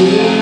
Yeah.